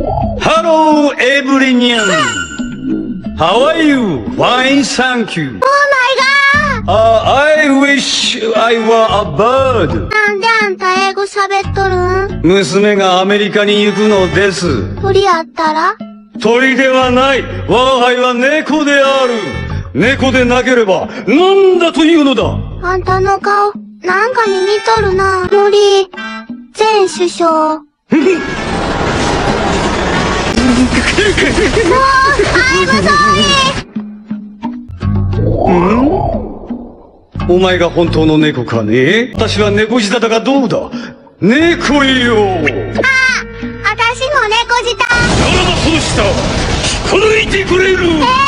Hello, everyone. How are you? Fine, thank you. オーマイガ Uh, I wish I were a bird. ーなんであんた英語喋っとるん？娘がアメリカに行くのです。鳥やったら？鳥ではない。我が輩は猫である。猫でなければ、なんだというのだ？あんたの顔、なんかに似とるな。森、前首相。お前が本当の猫かね？私は猫舌だがどうだ？猫よ。あ、私も猫舌。ならばそうした聞かないてくれる。えー